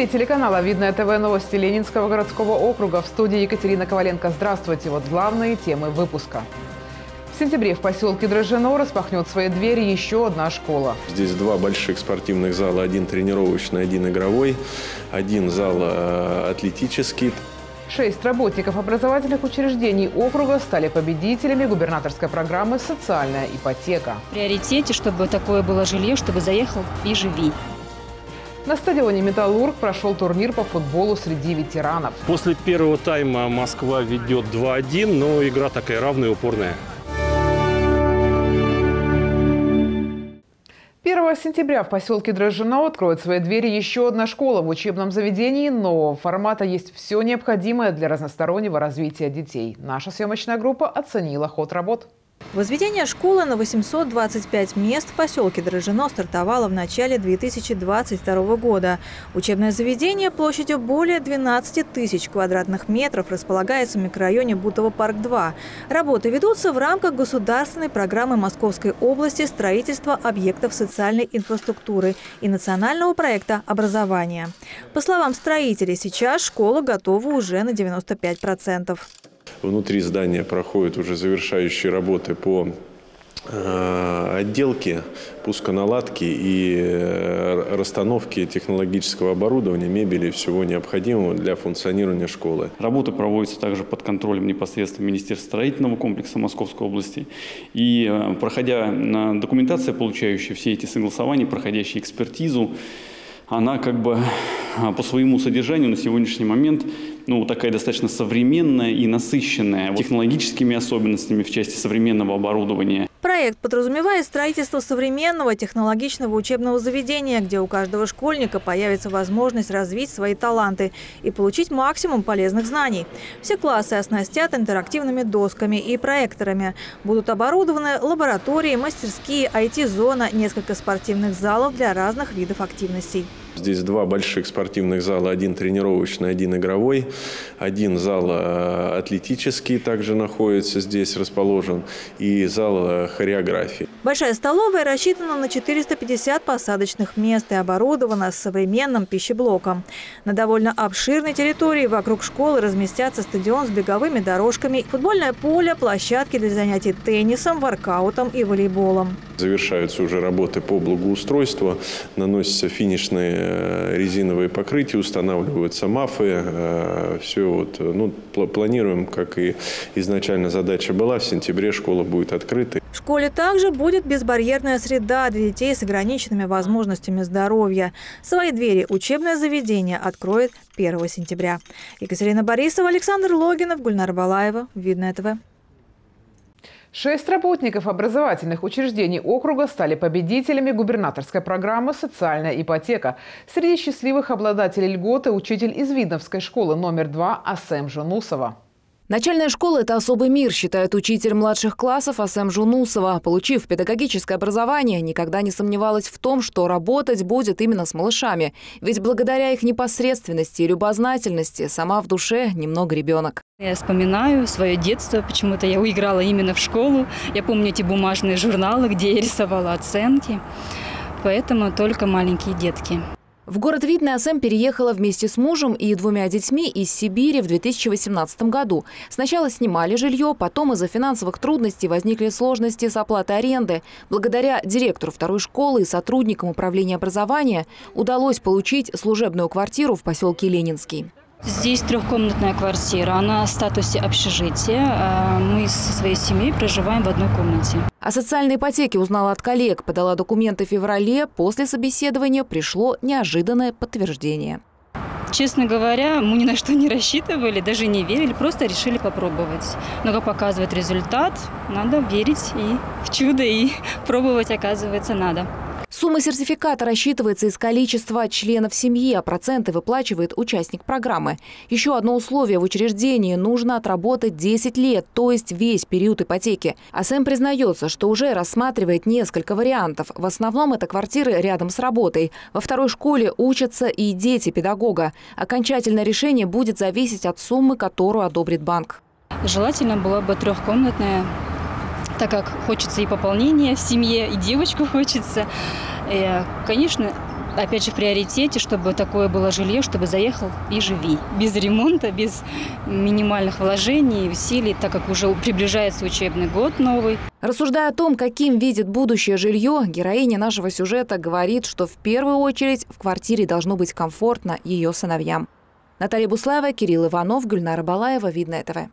эфире телеканала «Видное ТВ» новости Ленинского городского округа. В студии Екатерина Коваленко. Здравствуйте. Вот главные темы выпуска. В сентябре в поселке Дрожжино распахнет свои двери еще одна школа. Здесь два больших спортивных зала. Один тренировочный, один игровой. Один зал э, атлетический. Шесть работников образовательных учреждений округа стали победителями губернаторской программы «Социальная ипотека». В приоритете, чтобы такое было жилье, чтобы заехал и живи. На стадионе «Металлург» прошел турнир по футболу среди ветеранов. После первого тайма Москва ведет 2-1, но игра такая равная и упорная. 1 сентября в поселке Дрожжино откроет свои двери еще одна школа в учебном заведении нового формата. Есть все необходимое для разностороннего развития детей. Наша съемочная группа оценила ход работ. Возведение школы на 825 мест в поселке Дрожжино стартовало в начале 2022 года. Учебное заведение площадью более 12 тысяч квадратных метров располагается в микрорайоне Бутово-Парк-2. Работы ведутся в рамках государственной программы Московской области строительства объектов социальной инфраструктуры и национального проекта образования. По словам строителей, сейчас школа готова уже на 95%. Внутри здания проходят уже завершающие работы по э, отделке, пусконаладки и э, расстановки технологического оборудования, мебели и всего необходимого для функционирования школы. Работы проводятся также под контролем непосредственно Министерства строительного комплекса Московской области. И э, проходя документация, получающая все эти согласования, проходящая экспертизу, она как бы по своему содержанию на сегодняшний момент ну, такая достаточно современная и насыщенная технологическими особенностями в части современного оборудования. Проект подразумевает строительство современного технологичного учебного заведения, где у каждого школьника появится возможность развить свои таланты и получить максимум полезных знаний. Все классы оснастят интерактивными досками и проекторами. Будут оборудованы лаборатории, мастерские, IT-зона, несколько спортивных залов для разных видов активностей. Здесь два больших спортивных зала, один тренировочный, один игровой. Один зал э, атлетический также находится здесь расположен и зал э, хореографии. Большая столовая рассчитана на 450 посадочных мест и оборудована современным пищеблоком. На довольно обширной территории вокруг школы разместятся стадион с беговыми дорожками, футбольное поле, площадки для занятий теннисом, воркаутом и волейболом. Завершаются уже работы по благоустройству, наносятся финишные э, резиновые покрытия, устанавливаются мафы. Все вот, ну, планируем, как и изначально задача была, в сентябре школа будет открыта. В школе также будет безбарьерная среда для детей с ограниченными возможностями здоровья. Свои двери учебное заведение откроет 1 сентября. Екатерина Борисова, Александр Логинов, Гульнар Балаева. Видное ТВ. Шесть работников образовательных учреждений округа стали победителями губернаторской программы «Социальная ипотека». Среди счастливых обладателей льготы учитель из Видновской школы номер два Асем Жунусова. Начальная школа – это особый мир, считает учитель младших классов Асем Жунусова. Получив педагогическое образование, никогда не сомневалась в том, что работать будет именно с малышами. Ведь благодаря их непосредственности и любознательности сама в душе немного ребенок. Я вспоминаю свое детство, почему-то я уиграла именно в школу. Я помню эти бумажные журналы, где я рисовала оценки. Поэтому только маленькие детки. В город Видный АСМ переехала вместе с мужем и двумя детьми из Сибири в 2018 году. Сначала снимали жилье, потом из-за финансовых трудностей возникли сложности с оплатой аренды. Благодаря директору второй школы и сотрудникам управления образования удалось получить служебную квартиру в поселке Ленинский. Здесь трехкомнатная квартира, она в статусе общежития. А мы со своей семьей проживаем в одной комнате. О социальной ипотеке узнала от коллег, подала документы в феврале. После собеседования пришло неожиданное подтверждение. Честно говоря, мы ни на что не рассчитывали, даже не верили, просто решили попробовать. Но как показывает результат, надо верить и в чудо, и пробовать, оказывается, надо. Сумма сертификата рассчитывается из количества членов семьи, а проценты выплачивает участник программы. Еще одно условие в учреждении – нужно отработать 10 лет, то есть весь период ипотеки. А признается, что уже рассматривает несколько вариантов. В основном это квартиры рядом с работой. Во второй школе учатся и дети педагога. Окончательное решение будет зависеть от суммы, которую одобрит банк. Желательно было бы трехкомнатная так как хочется и пополнения в семье, и девочку хочется. И, конечно, опять же, в приоритете, чтобы такое было жилье, чтобы заехал и живи. Без ремонта, без минимальных вложений и усилий, так как уже приближается учебный год новый. Рассуждая о том, каким видит будущее жилье, героиня нашего сюжета говорит, что в первую очередь в квартире должно быть комфортно ее сыновьям. Наталья Буслаева, Кирилл Иванов, Гульнара Балаева, Видное ТВ.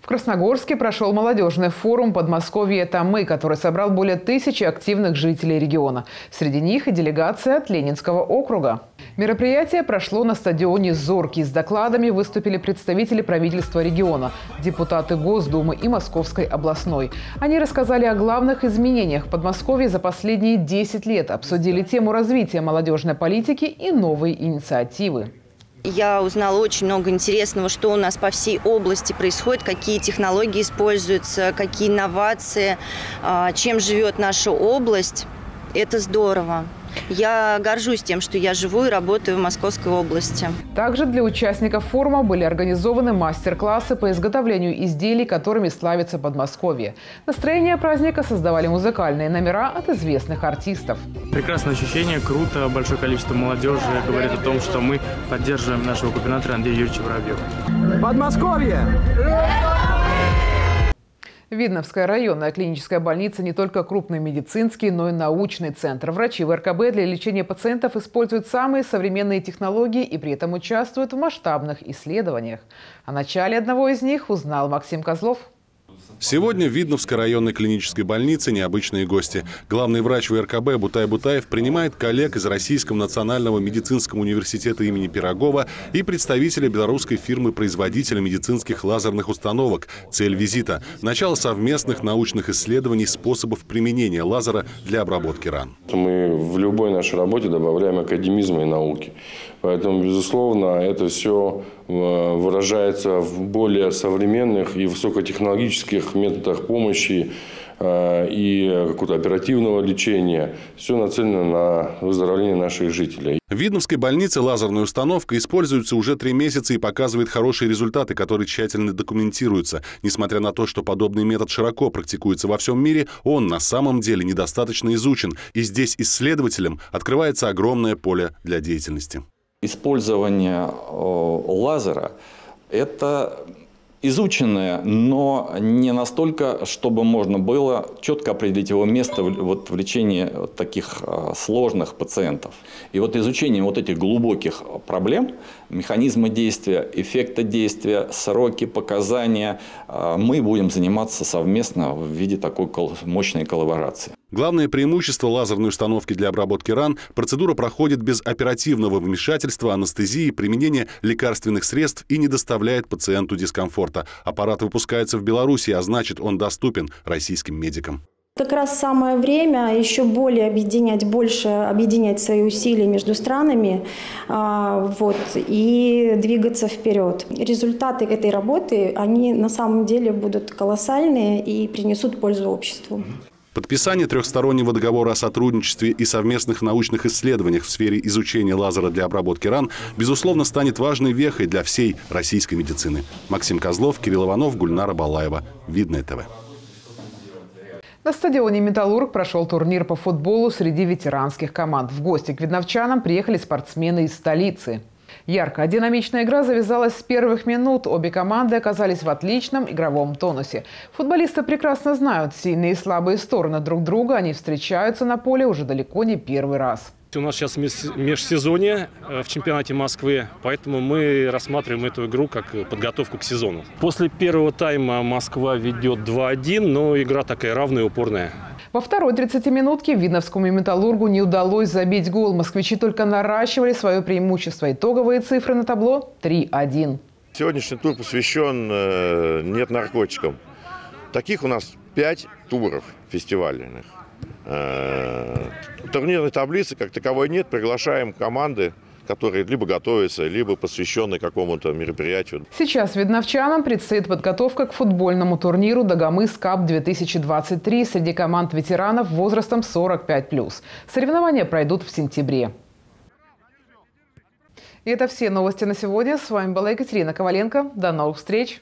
В Красногорске прошел молодежный форум «Подмосковье – это мы», который собрал более тысячи активных жителей региона. Среди них и делегация от Ленинского округа. Мероприятие прошло на стадионе «Зоркий». С докладами выступили представители правительства региона, депутаты Госдумы и Московской областной. Они рассказали о главных изменениях в Подмосковье за последние 10 лет, обсудили тему развития молодежной политики и новые инициативы. Я узнала очень много интересного, что у нас по всей области происходит, какие технологии используются, какие инновации, а, чем живет наша область. Это здорово. Я горжусь тем, что я живу и работаю в Московской области. Также для участников форума были организованы мастер-классы по изготовлению изделий, которыми славится Подмосковье. Настроение праздника создавали музыкальные номера от известных артистов. Прекрасное ощущение, круто. Большое количество молодежи говорит о том, что мы поддерживаем нашего губернатора Андрея Юрьевича Воробьева. Подмосковье! Видновская районная клиническая больница не только крупный медицинский, но и научный центр. Врачи в РКБ для лечения пациентов используют самые современные технологии и при этом участвуют в масштабных исследованиях. О начале одного из них узнал Максим Козлов. Сегодня в Видновской районной клинической больнице необычные гости. Главный врач ВРКБ Бутай Бутаев принимает коллег из Российского национального медицинского университета имени Пирогова и представителя белорусской фирмы-производителя медицинских лазерных установок. Цель визита – начало совместных научных исследований способов применения лазера для обработки ран. Мы в любой нашей работе добавляем академизма и науки. Поэтому, безусловно, это все э, выражается в более современных и высокотехнологических методах помощи э, и какого-то оперативного лечения. Все нацелено на выздоровление наших жителей. В Видновской больнице лазерная установка используется уже три месяца и показывает хорошие результаты, которые тщательно документируются. Несмотря на то, что подобный метод широко практикуется во всем мире, он на самом деле недостаточно изучен. И здесь исследователям открывается огромное поле для деятельности. Использование лазера – это изученное, но не настолько, чтобы можно было четко определить его место вот, в лечении таких а, сложных пациентов. И вот изучением вот этих глубоких проблем, механизма действия, эффекта действия, сроки, показания, а, мы будем заниматься совместно в виде такой мощной коллаборации. Главное преимущество лазерной установки для обработки ран – процедура проходит без оперативного вмешательства, анестезии, применения лекарственных средств и не доставляет пациенту дискомфорта. Аппарат выпускается в Беларуси, а значит, он доступен российским медикам. Как раз самое время еще более объединять, больше объединять свои усилия между странами а, вот, и двигаться вперед. Результаты этой работы, они на самом деле будут колоссальные и принесут пользу обществу. Подписание трехстороннего договора о сотрудничестве и совместных научных исследованиях в сфере изучения лазера для обработки ран, безусловно, станет важной вехой для всей российской медицины. Максим Козлов, Кирилл Иванов, Гульнара Балаева. Видное ТВ. На стадионе «Металлург» прошел турнир по футболу среди ветеранских команд. В гости к видновчанам приехали спортсмены из столицы. Яркая, динамичная игра завязалась с первых минут. Обе команды оказались в отличном игровом тонусе. Футболисты прекрасно знают сильные и слабые стороны друг друга. Они встречаются на поле уже далеко не первый раз. У нас сейчас межсезонье э, в чемпионате Москвы, поэтому мы рассматриваем эту игру как подготовку к сезону. После первого тайма Москва ведет 2-1, но игра такая равная упорная. Во второй 30-минутке Видновскому «Металлургу» не удалось забить гол. Москвичи только наращивали свое преимущество. Итоговые цифры на табло – 3-1. Сегодняшний тур посвящен э, «Нет наркотикам». Таких у нас пять туров фестивальных. Э, турнирной таблицы как таковой нет. Приглашаем команды которые либо готовятся, либо посвящены какому-то мероприятию. Сейчас видновчанам предстоит подготовка к футбольному турниру «Дагомыс Кап-2023» среди команд ветеранов возрастом 45+. Соревнования пройдут в сентябре. И это все новости на сегодня. С вами была Екатерина Коваленко. До новых встреч!